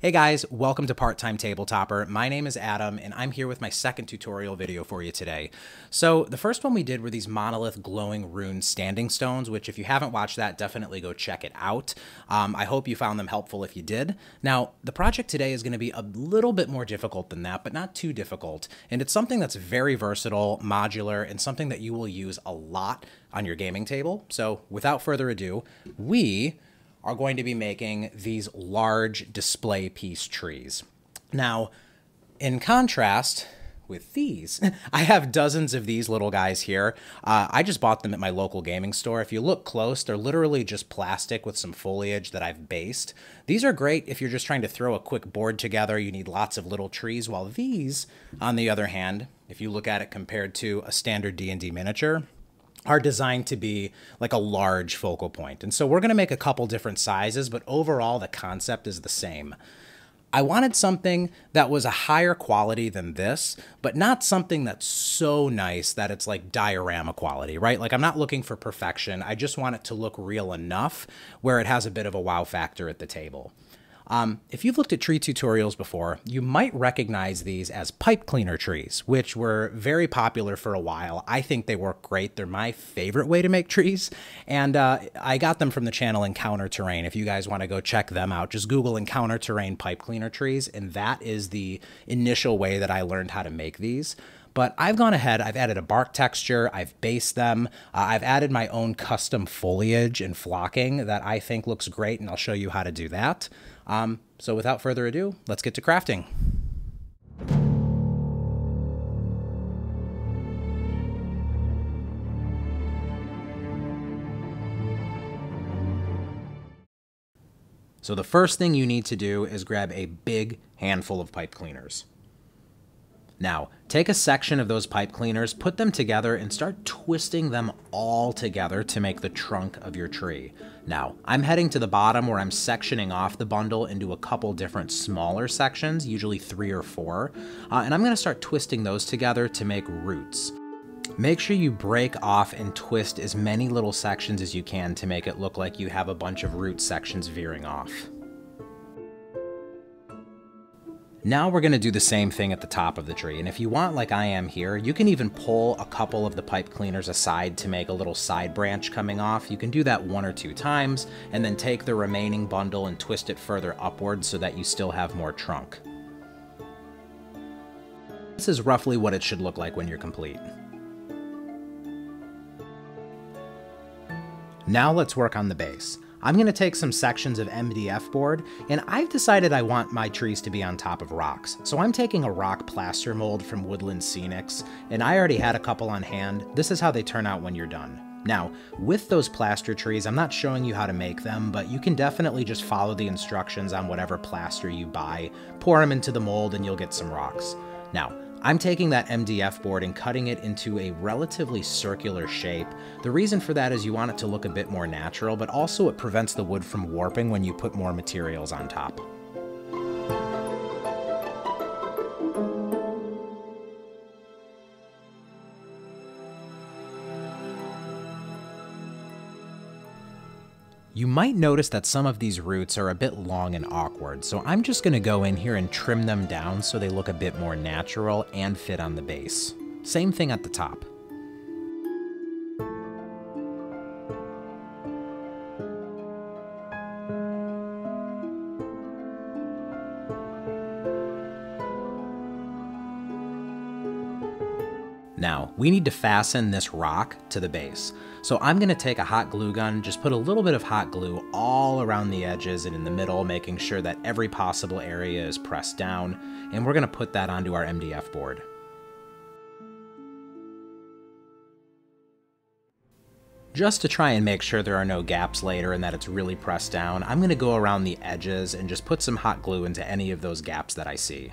Hey guys, welcome to Part-Time Tabletopper. My name is Adam, and I'm here with my second tutorial video for you today. So the first one we did were these monolith glowing rune standing stones, which if you haven't watched that, definitely go check it out. Um, I hope you found them helpful if you did. Now, the project today is going to be a little bit more difficult than that, but not too difficult. And it's something that's very versatile, modular, and something that you will use a lot on your gaming table. So without further ado, we are going to be making these large display piece trees. Now, in contrast with these, I have dozens of these little guys here. Uh, I just bought them at my local gaming store. If you look close, they're literally just plastic with some foliage that I've based. These are great if you're just trying to throw a quick board together. You need lots of little trees, while these, on the other hand, if you look at it compared to a standard D&D miniature, are designed to be like a large focal point. And so we're going to make a couple different sizes, but overall the concept is the same. I wanted something that was a higher quality than this, but not something that's so nice that it's like diorama quality, right? Like I'm not looking for perfection. I just want it to look real enough where it has a bit of a wow factor at the table. Um, if you've looked at tree tutorials before, you might recognize these as pipe cleaner trees, which were very popular for a while. I think they work great. They're my favorite way to make trees. And uh, I got them from the channel Encounter Terrain. If you guys want to go check them out, just Google Encounter Terrain pipe cleaner trees. And that is the initial way that I learned how to make these. But I've gone ahead, I've added a bark texture, I've based them, uh, I've added my own custom foliage and flocking that I think looks great, and I'll show you how to do that. Um, so without further ado, let's get to crafting. So the first thing you need to do is grab a big handful of pipe cleaners. Now, take a section of those pipe cleaners, put them together, and start twisting them all together to make the trunk of your tree. Now, I'm heading to the bottom where I'm sectioning off the bundle into a couple different smaller sections, usually three or four, uh, and I'm going to start twisting those together to make roots. Make sure you break off and twist as many little sections as you can to make it look like you have a bunch of root sections veering off. Now we're going to do the same thing at the top of the tree, and if you want like I am here, you can even pull a couple of the pipe cleaners aside to make a little side branch coming off. You can do that one or two times, and then take the remaining bundle and twist it further upwards so that you still have more trunk. This is roughly what it should look like when you're complete. Now let's work on the base. I'm going to take some sections of MDF board, and I've decided I want my trees to be on top of rocks. So I'm taking a rock plaster mold from Woodland Scenics, and I already had a couple on hand. This is how they turn out when you're done. Now, with those plaster trees, I'm not showing you how to make them, but you can definitely just follow the instructions on whatever plaster you buy, pour them into the mold, and you'll get some rocks. Now, I'm taking that MDF board and cutting it into a relatively circular shape. The reason for that is you want it to look a bit more natural, but also it prevents the wood from warping when you put more materials on top. You might notice that some of these roots are a bit long and awkward, so I'm just going to go in here and trim them down so they look a bit more natural and fit on the base. Same thing at the top. We need to fasten this rock to the base. So I'm gonna take a hot glue gun, just put a little bit of hot glue all around the edges and in the middle, making sure that every possible area is pressed down, and we're gonna put that onto our MDF board. Just to try and make sure there are no gaps later and that it's really pressed down, I'm going to go around the edges and just put some hot glue into any of those gaps that I see.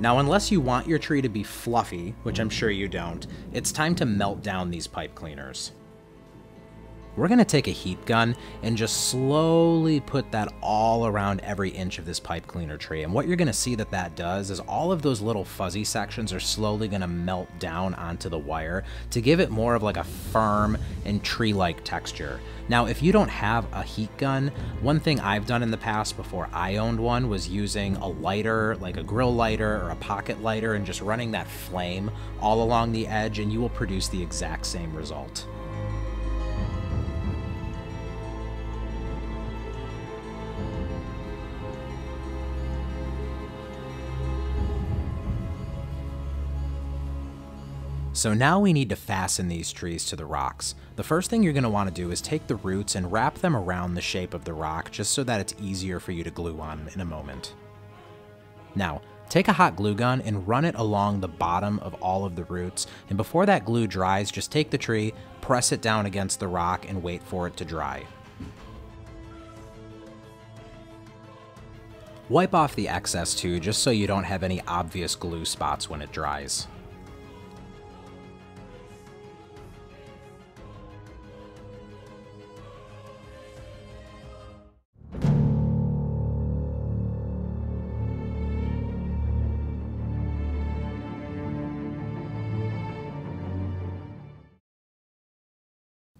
Now, unless you want your tree to be fluffy, which I'm sure you don't, it's time to melt down these pipe cleaners. We're going to take a heat gun and just slowly put that all around every inch of this pipe cleaner tree. And what you're going to see that that does is all of those little fuzzy sections are slowly going to melt down onto the wire to give it more of like a firm and tree-like texture. Now, if you don't have a heat gun, one thing I've done in the past before I owned one was using a lighter, like a grill lighter or a pocket lighter, and just running that flame all along the edge, and you will produce the exact same result. So now we need to fasten these trees to the rocks. The first thing you're going to want to do is take the roots and wrap them around the shape of the rock just so that it's easier for you to glue on in a moment. Now, take a hot glue gun and run it along the bottom of all of the roots, and before that glue dries, just take the tree, press it down against the rock, and wait for it to dry. Wipe off the excess too, just so you don't have any obvious glue spots when it dries.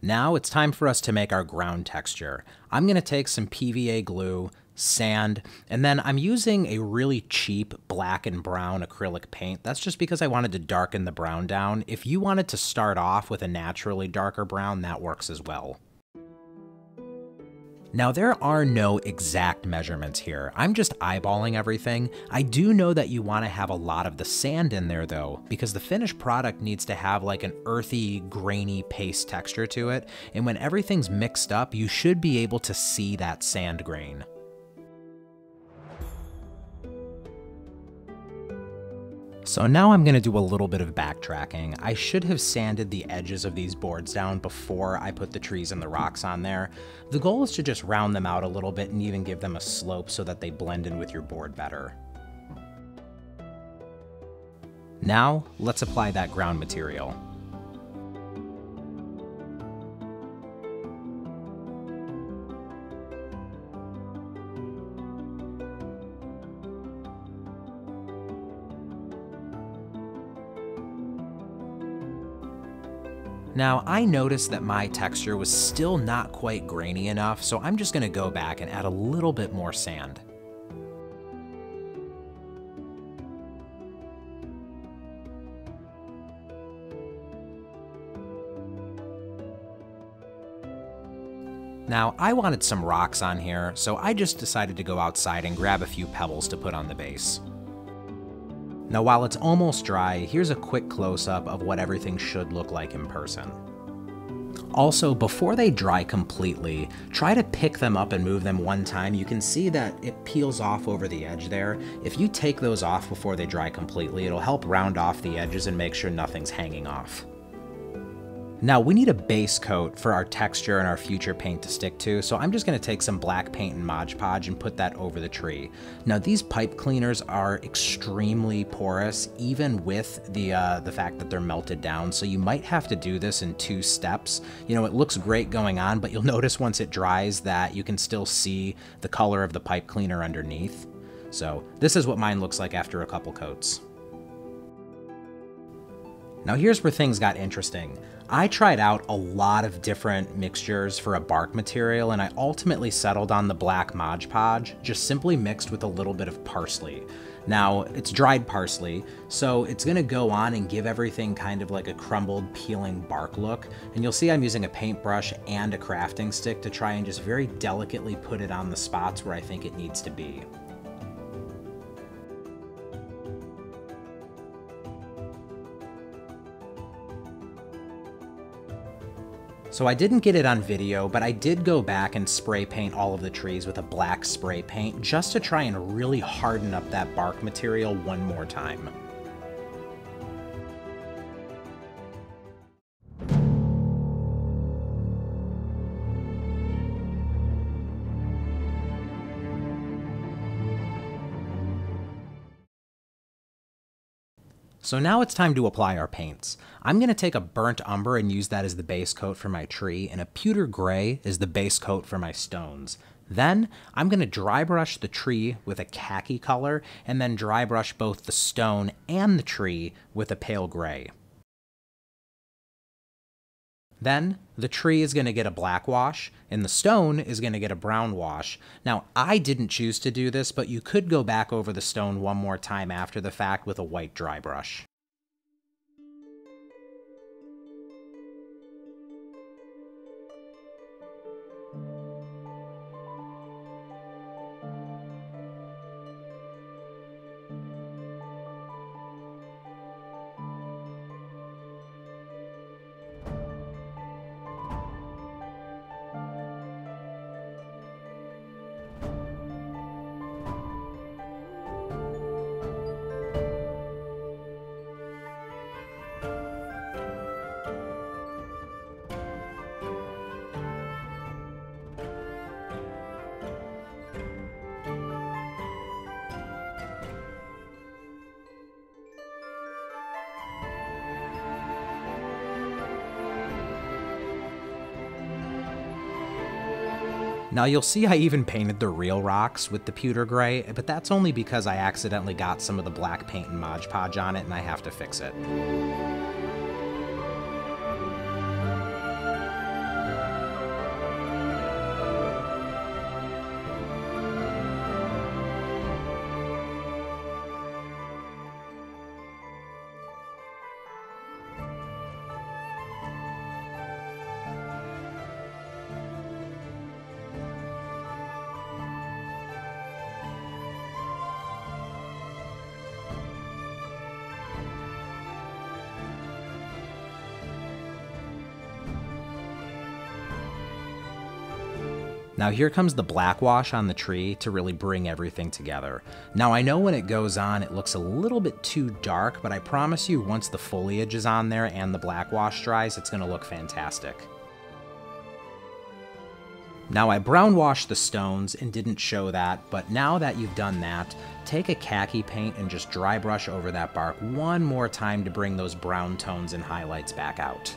Now it's time for us to make our ground texture. I'm going to take some PVA glue, sand, and then I'm using a really cheap black and brown acrylic paint. That's just because I wanted to darken the brown down. If you wanted to start off with a naturally darker brown, that works as well. Now, there are no exact measurements here. I'm just eyeballing everything. I do know that you want to have a lot of the sand in there though, because the finished product needs to have like an earthy, grainy paste texture to it, and when everything's mixed up, you should be able to see that sand grain. So now I'm going to do a little bit of backtracking. I should have sanded the edges of these boards down before I put the trees and the rocks on there. The goal is to just round them out a little bit and even give them a slope so that they blend in with your board better. Now, let's apply that ground material. Now, I noticed that my texture was still not quite grainy enough, so I'm just gonna go back and add a little bit more sand. Now, I wanted some rocks on here, so I just decided to go outside and grab a few pebbles to put on the base. Now while it's almost dry, here's a quick close-up of what everything should look like in person. Also, before they dry completely, try to pick them up and move them one time. You can see that it peels off over the edge there. If you take those off before they dry completely, it'll help round off the edges and make sure nothing's hanging off. Now we need a base coat for our texture and our future paint to stick to, so I'm just gonna take some black paint and Mod Podge and put that over the tree. Now these pipe cleaners are extremely porous, even with the, uh, the fact that they're melted down, so you might have to do this in two steps. You know, it looks great going on, but you'll notice once it dries that you can still see the color of the pipe cleaner underneath. So this is what mine looks like after a couple coats. Now here's where things got interesting. I tried out a lot of different mixtures for a bark material and I ultimately settled on the black Mod Podge, just simply mixed with a little bit of parsley. Now, it's dried parsley, so it's gonna go on and give everything kind of like a crumbled, peeling bark look. And you'll see I'm using a paintbrush and a crafting stick to try and just very delicately put it on the spots where I think it needs to be. So I didn't get it on video, but I did go back and spray paint all of the trees with a black spray paint just to try and really harden up that bark material one more time. So now it's time to apply our paints. I'm going to take a burnt umber and use that as the base coat for my tree, and a pewter gray is the base coat for my stones. Then I'm going to dry brush the tree with a khaki color, and then dry brush both the stone and the tree with a pale gray. Then the tree is going to get a black wash and the stone is going to get a brown wash. Now, I didn't choose to do this, but you could go back over the stone one more time after the fact with a white dry brush. Now you'll see I even painted the real rocks with the pewter gray, but that's only because I accidentally got some of the black paint and Mod Podge on it and I have to fix it. Now here comes the black wash on the tree to really bring everything together. Now I know when it goes on it looks a little bit too dark, but I promise you once the foliage is on there and the black wash dries, it's going to look fantastic. Now I brown washed the stones and didn't show that, but now that you've done that, take a khaki paint and just dry brush over that bark one more time to bring those brown tones and highlights back out.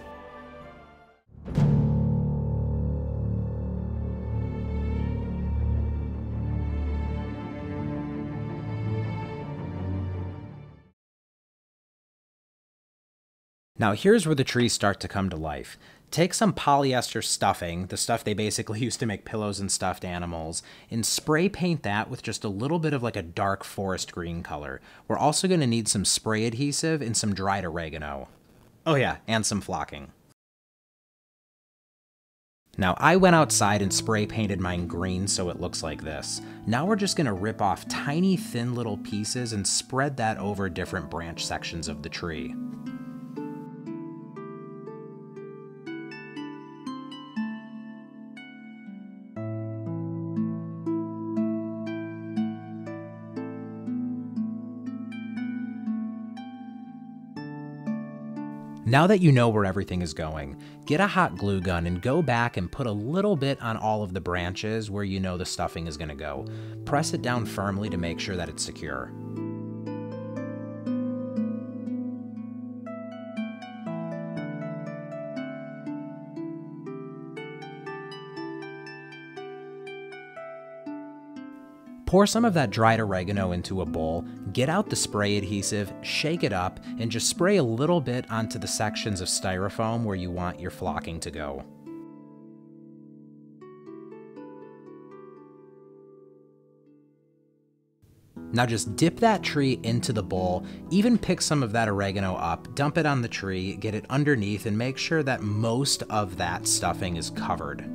Now here's where the trees start to come to life. Take some polyester stuffing, the stuff they basically use to make pillows and stuffed animals, and spray paint that with just a little bit of like a dark forest green color. We're also going to need some spray adhesive and some dried oregano. Oh yeah, and some flocking. Now I went outside and spray painted mine green so it looks like this. Now we're just gonna rip off tiny thin little pieces and spread that over different branch sections of the tree. Now that you know where everything is going, get a hot glue gun and go back and put a little bit on all of the branches where you know the stuffing is going to go. Press it down firmly to make sure that it's secure. Pour some of that dried oregano into a bowl, get out the spray adhesive, shake it up, and just spray a little bit onto the sections of styrofoam where you want your flocking to go. Now just dip that tree into the bowl, even pick some of that oregano up, dump it on the tree, get it underneath, and make sure that most of that stuffing is covered.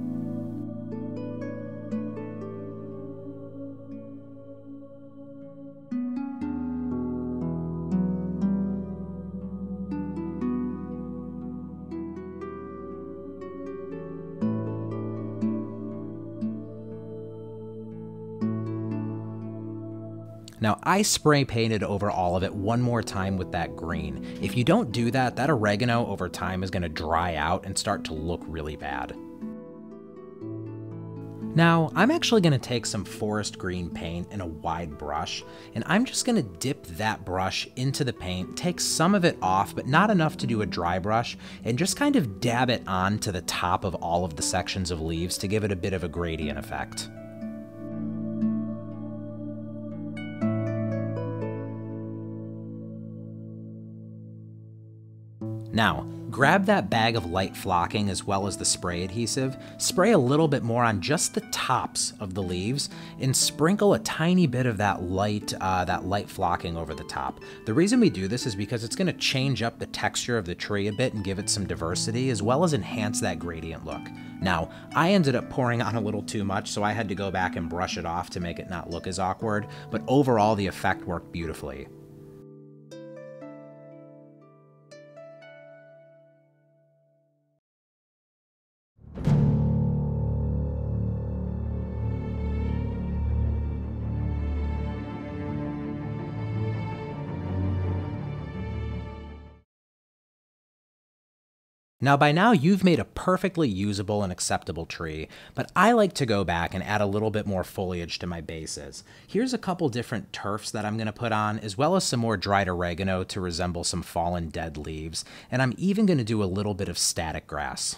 I spray painted over all of it one more time with that green. If you don't do that, that oregano over time is gonna dry out and start to look really bad. Now, I'm actually going to take some forest green paint in a wide brush, and I'm just going to dip that brush into the paint, take some of it off, but not enough to do a dry brush, and just kind of dab it onto the top of all of the sections of leaves to give it a bit of a gradient effect. Now, grab that bag of light flocking as well as the spray adhesive, spray a little bit more on just the tops of the leaves, and sprinkle a tiny bit of that light, uh, that light flocking over the top. The reason we do this is because it's going to change up the texture of the tree a bit and give it some diversity, as well as enhance that gradient look. Now, I ended up pouring on a little too much, so I had to go back and brush it off to make it not look as awkward, but overall the effect worked beautifully. Now by now you've made a perfectly usable and acceptable tree, but I like to go back and add a little bit more foliage to my bases. Here's a couple different turfs that I'm going to put on, as well as some more dried oregano to resemble some fallen dead leaves, and I'm even going to do a little bit of static grass.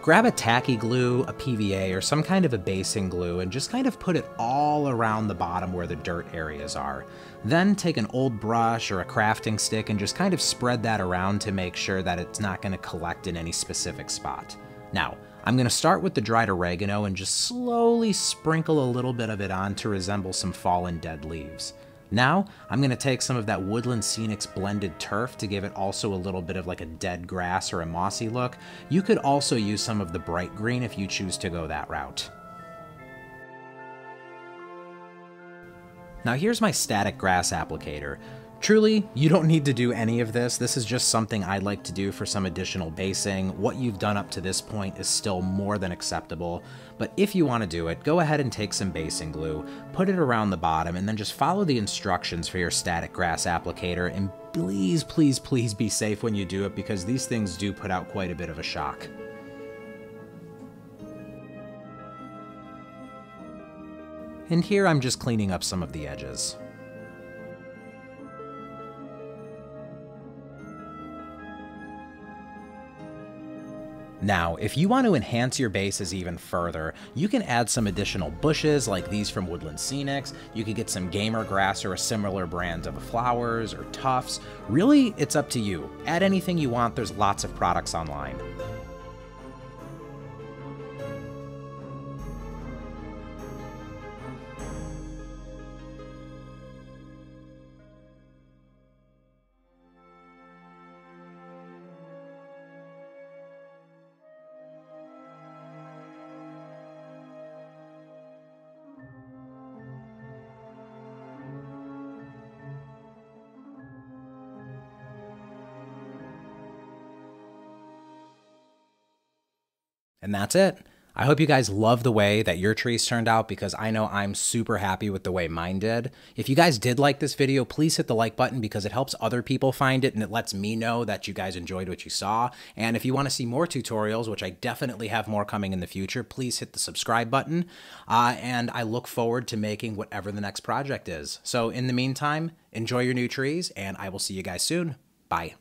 Grab a tacky glue, a PVA, or some kind of a basing glue and just kind of put it all around the bottom where the dirt areas are. Then take an old brush or a crafting stick and just kind of spread that around to make sure that it's not going to collect in any specific spot. Now, I'm going to start with the dried oregano and just slowly sprinkle a little bit of it on to resemble some fallen dead leaves. Now, I'm going to take some of that Woodland Scenics blended turf to give it also a little bit of like a dead grass or a mossy look. You could also use some of the bright green if you choose to go that route. Now here's my static grass applicator. Truly, you don't need to do any of this. This is just something I'd like to do for some additional basing. What you've done up to this point is still more than acceptable. But if you want to do it, go ahead and take some basing glue, put it around the bottom, and then just follow the instructions for your static grass applicator. And please, please, please be safe when you do it because these things do put out quite a bit of a shock. And here I'm just cleaning up some of the edges. Now, if you want to enhance your bases even further, you can add some additional bushes like these from Woodland Scenics, you could get some gamer grass or a similar brand of flowers or tufts. Really, it's up to you. Add anything you want, there's lots of products online. And that's it. I hope you guys love the way that your trees turned out because I know I'm super happy with the way mine did. If you guys did like this video, please hit the like button because it helps other people find it and it lets me know that you guys enjoyed what you saw. And if you want to see more tutorials, which I definitely have more coming in the future, please hit the subscribe button. Uh, and I look forward to making whatever the next project is. So in the meantime, enjoy your new trees and I will see you guys soon. Bye.